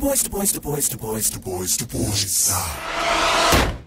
boys to boys to boys to boys to boys to boys. To boys.